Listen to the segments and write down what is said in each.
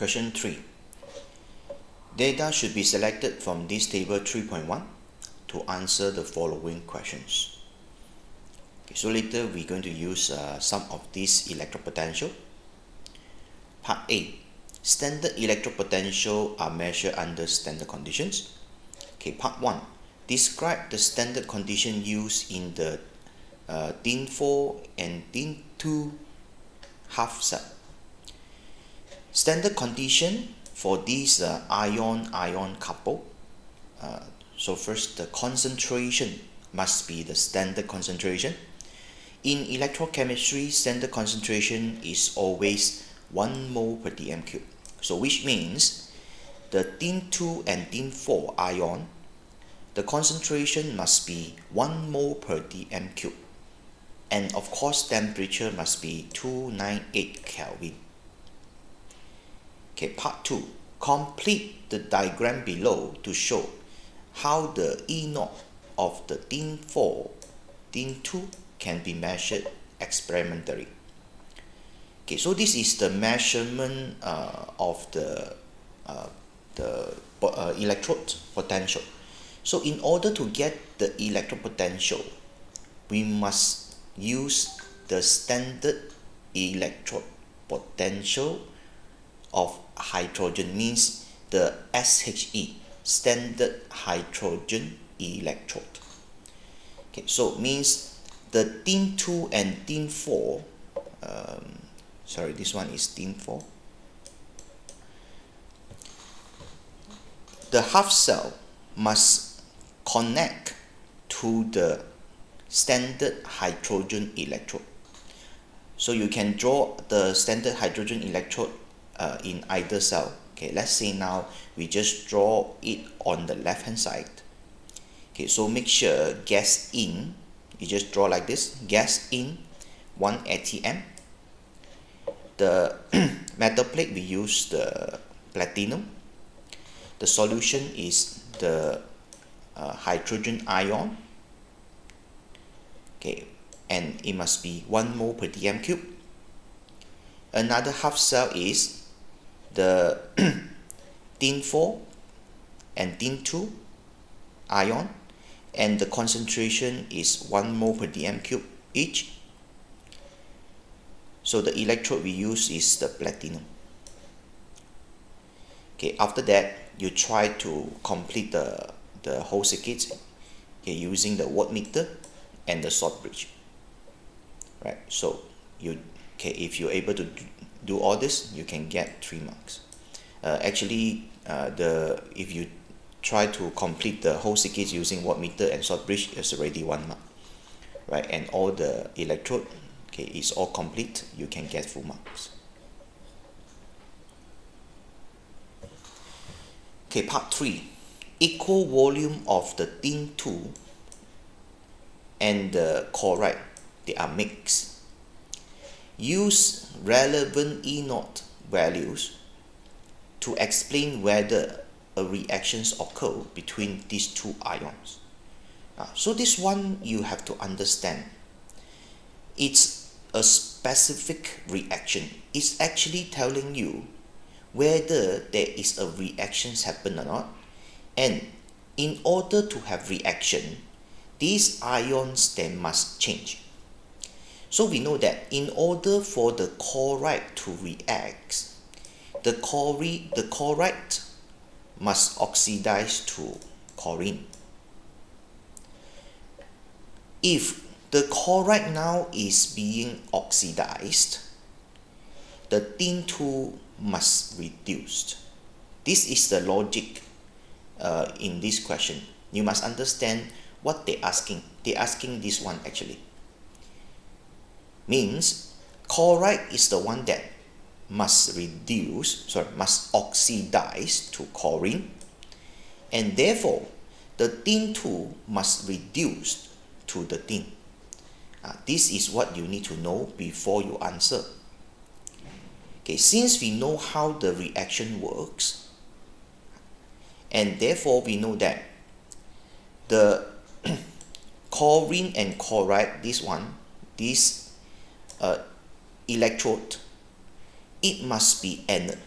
Question 3. Data should be selected from this table 3.1 to answer the following questions. Okay, so later we're going to use uh, some of these electropotential. Part A. Standard electropotential are measured under standard conditions. Okay, part 1. Describe the standard condition used in the uh, tin 4 and tin 2 half cell. Standard condition for this uh, ion-ion couple. Uh, so first, the concentration must be the standard concentration. In electrochemistry, standard concentration is always 1 mole per dm cube. So which means the tin 2 and tin 4 ion, the concentration must be 1 mole per dm cube. And of course, temperature must be 298 Kelvin. Okay, part 2. Complete the diagram below to show how the E naught of the tin 4, tin 2 can be measured experimentally. Okay, so this is the measurement uh, of the uh, the uh, electrode potential. So in order to get the electrode potential, we must use the standard electrode potential of hydrogen means the SHE standard hydrogen electrode. Okay so means the tin 2 and tin 4 um, sorry this one is tin 4 the half cell must connect to the standard hydrogen electrode. So you can draw the standard hydrogen electrode uh, in either cell. Okay let's say now we just draw it on the left hand side. Okay so make sure gas in you just draw like this gas in 1 atm the metal plate we use the platinum. The solution is the uh, hydrogen ion. Okay and it must be 1 mole per dm cube. Another half cell is the tin 4 and tin 2 ion and the concentration is 1 mole per dm cube each. So the electrode we use is the platinum. Okay after that you try to complete the the whole circuit. Okay, using the voltmeter and the salt bridge. Right so you okay if you're able to do all this you can get three marks. Uh, actually uh, the if you try to complete the whole circuit using voltmeter and salt bridge it's already one mark right? And all the electrode okay is all complete you can get full marks. Okay part 3 equal volume of the tin 2 and the chloride they are mixed use relevant E naught values to explain whether a reactions occur between these two ions. Uh, so this one you have to understand. It's a specific reaction. It's actually telling you whether there is a reactions happen or not. And in order to have reaction, these ions they must change. So we know that in order for the chloride to react, the chloride, the chloride must oxidize to chlorine. If the chloride now is being oxidized, the tin 2 must reduced. This is the logic uh, in this question. You must understand what they're asking. They're asking this one actually means chloride is the one that must reduce, sorry, must oxidize to chlorine, and therefore the tin 2 must reduce to the tin. Uh, this is what you need to know before you answer. Okay, since we know how the reaction works, and therefore we know that the chlorine and chloride, this one, this uh, electrode, it must be anode.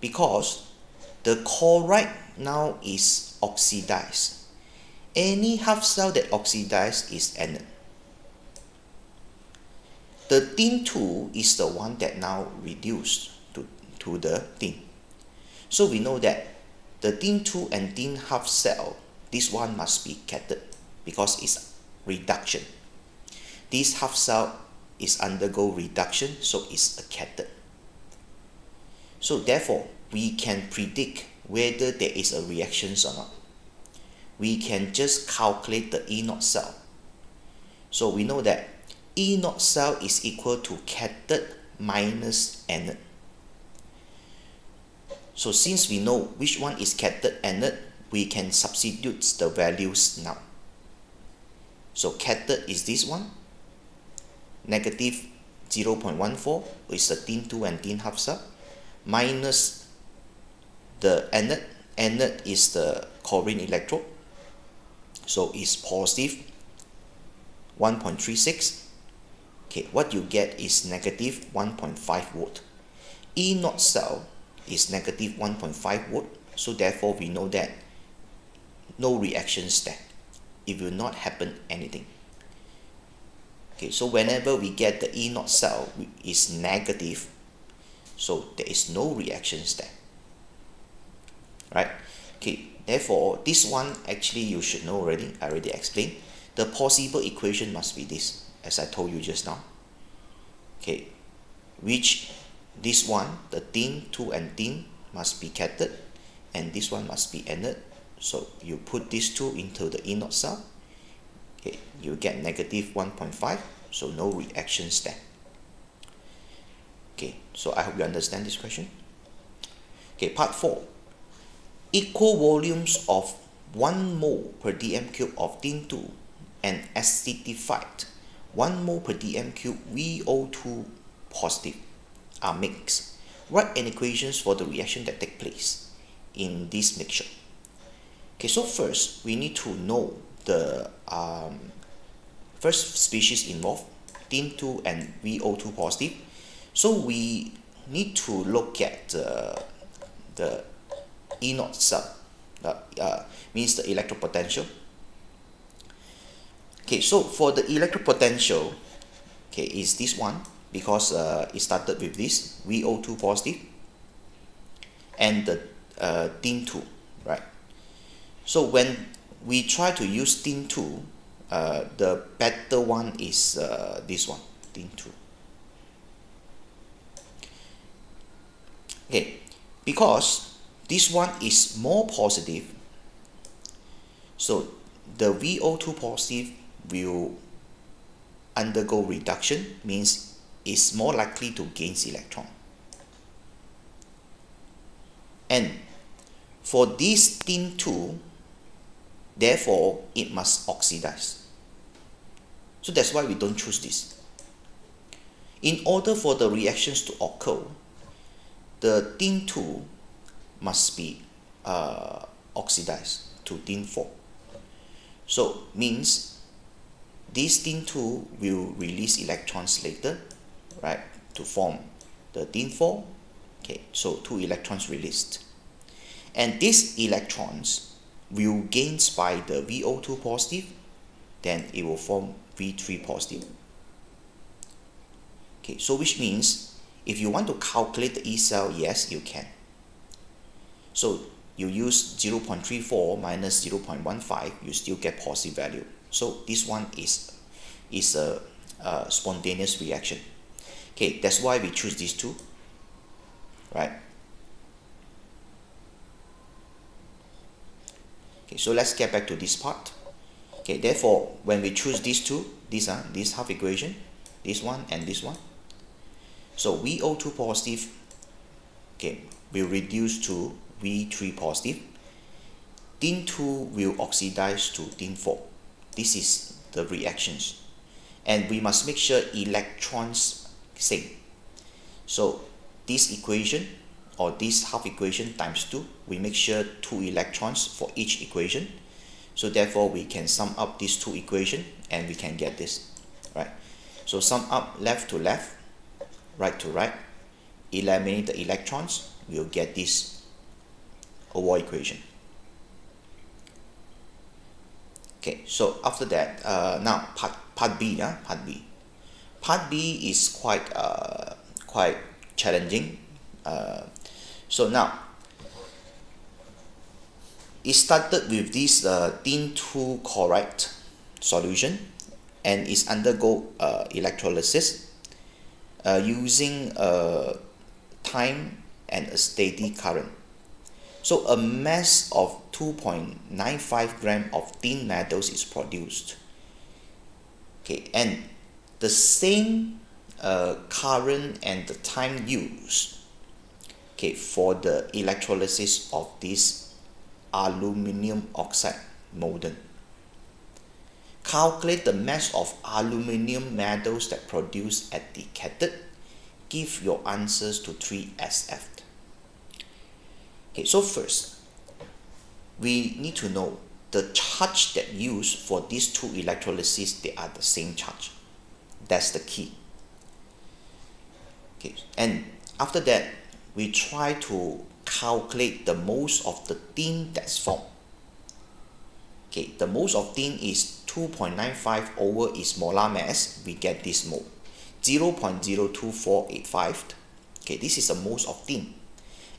because the chloride now is oxidized. Any half cell that oxidized is anode the tin 2 is the one that now reduced to, to the tin. So we know that the tin 2 and tin half cell this one must be cathode because it's reduction. This half cell is undergo reduction so it's a cathode so therefore we can predict whether there is a reactions or not. We can just calculate the E naught cell. So we know that E naught cell is equal to cathode minus anode. So since we know which one is cathode anode we can substitute the values now. So cathode is this one negative 0.14 is the tin 2 and tin half cell minus the anode. Anode is the chlorine electrode. So it's positive 1.36 okay what you get is negative 1.5 volt. E naught cell is negative 1.5 volt so therefore we know that no reactions there it will not happen anything okay so whenever we get the E naught cell is negative so there is no reactions there. Right? Okay therefore this one actually you should know already I already explained. The possible equation must be this as I told you just now. Okay which this one the tin 2 and tin must be cathode and this one must be anode so you put these two into the E naught cell okay you get negative 1.5 so no reactions there okay so I hope you understand this question. Okay part 4 equal volumes of 1 mole per dm cube of tin 2 and acidified 1 mole per dm cube VO2 positive are mixed. Write an equations for the reaction that take place in this mixture. Okay so first we need to know the um, first species involved tin 2 and VO2 positive. So we need to look at uh, the E naught cell uh, uh, means the electropotential okay so for the electropotential okay is this one because uh, it started with this VO2 positive and the uh, tin 2 right? So when we try to use tin 2 uh, the better one is uh, this one tin 2 okay because this one is more positive so the VO2 positive will undergo reduction means it's more likely to gain electron. And for this tin 2 therefore it must oxidize. So that's why we don't choose this. In order for the reactions to occur the tin 2 must be uh, oxidized to tin 4 so means this tin 2 will release electrons later right to form the tin 4 okay so two electrons released. And these electrons will gains by the VO2 positive then it will form V3 positive. Okay so which means if you want to calculate the E cell yes you can. So you use 0.34 minus 0.15 you still get positive value. So this one is is a, a spontaneous reaction. Okay that's why we choose these two right okay so let's get back to this part. Okay therefore when we choose these two these are this half equation this one and this one. So VO2 positive okay will reduce to V3 positive. Tin 2 will oxidize to tin 4 this is the reactions. And we must make sure electrons same so this equation or this half equation times 2 we make sure two electrons for each equation so therefore we can sum up these two equation and we can get this right so sum up left to left right to right eliminate the electrons we'll get this overall equation. Okay, so after that, uh, now part, part B, yeah, part B. Part B is quite, uh, quite challenging. Uh, so now, it started with this uh, tin 2 chloride solution and is undergo uh, electrolysis uh, using a time and a steady current. So a mass of 2.95 gram of tin metals is produced. Okay, and the same uh, current and the time used okay, for the electrolysis of this aluminum oxide molten. Calculate the mass of aluminum metals that produce at the cathode. Give your answers to 3SF. Okay, so first, we need to know the charge that used for these two electrolysis they are the same charge. That's the key. Okay, and after that, we try to calculate the most of the tin that's formed. Okay, the most of tin is 2.95 over its molar mass, we get this mole. 0.02485. Okay, this is the most of tin.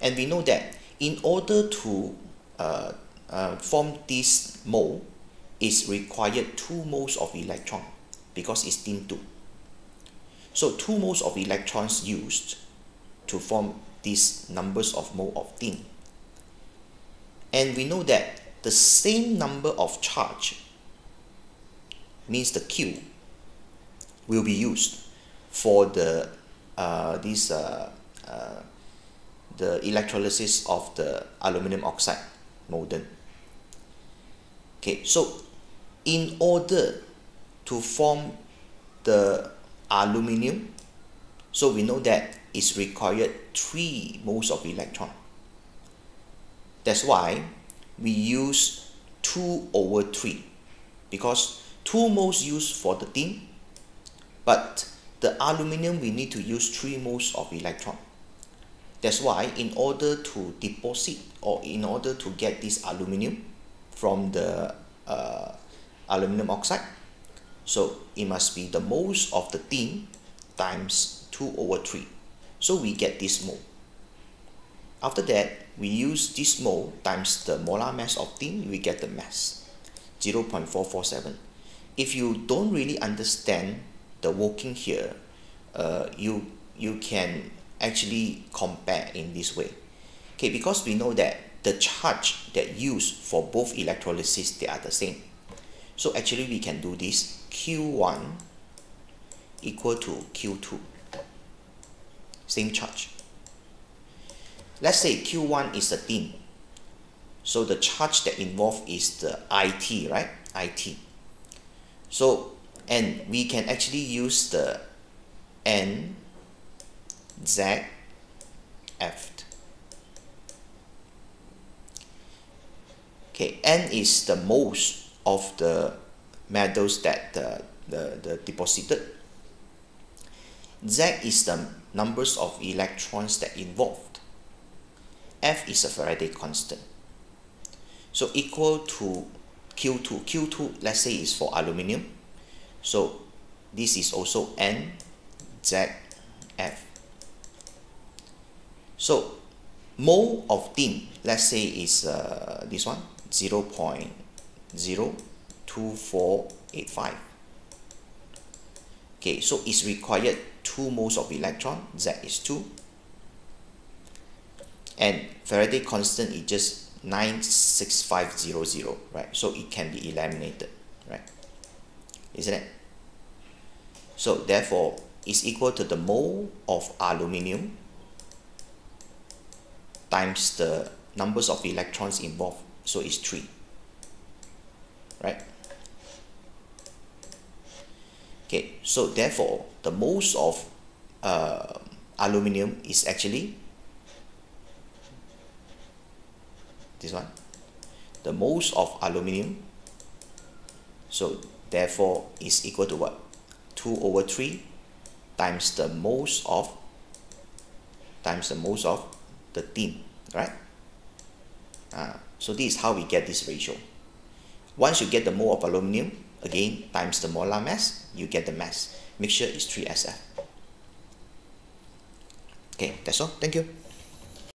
And we know that in order to uh, uh, form this mole, is required 2 moles of electron because it's tin 2. So 2 moles of electrons used to form these numbers of mole of tin. And we know that the same number of charge means the Q will be used for the uh, this uh, uh, the electrolysis of the aluminum oxide molten. Okay, so in order to form the aluminum, so we know that it's required 3 moles of electron. That's why we use 2 over 3 because 2 moles used for the tin but the aluminum we need to use 3 moles of electron. That's why in order to deposit or in order to get this aluminum from the uh, aluminum oxide, so it must be the moles of the tin times 2 over 3. So we get this mole. After that, we use this mole times the molar mass of tin, we get the mass, 0.447. If you don't really understand the working here, uh, you, you can actually compare in this way. Okay, because we know that the charge that used for both electrolysis, they are the same. So actually we can do this Q1 equal to Q2, same charge. Let's say Q1 is the tin. So the charge that involved is the IT, right? IT. So, and we can actually use the N, Z, F. Okay, N is the most of the metals that the, the, the deposited. Z is the numbers of electrons that involved. F is a Faraday constant. So equal to Q2. Q2, let's say, is for aluminium. So this is also N, Z, F. So mole of tin, let's say, is uh, this one, 0 0.02485. Okay, so it's required 2 moles of electron, Z is 2 and Faraday constant is just 96500 right? So it can be eliminated right? Isn't it? So therefore is equal to the mole of aluminium times the numbers of electrons involved. So it's 3 right okay so therefore the moles of uh, aluminium is actually this one. The moles of aluminium so therefore is equal to what? 2 over 3 times the moles of times the moles of the tin right? Uh, so this is how we get this ratio. Once you get the mole of aluminium again times the molar mass you get the mass. Mixture is 3SF okay that's all. Thank you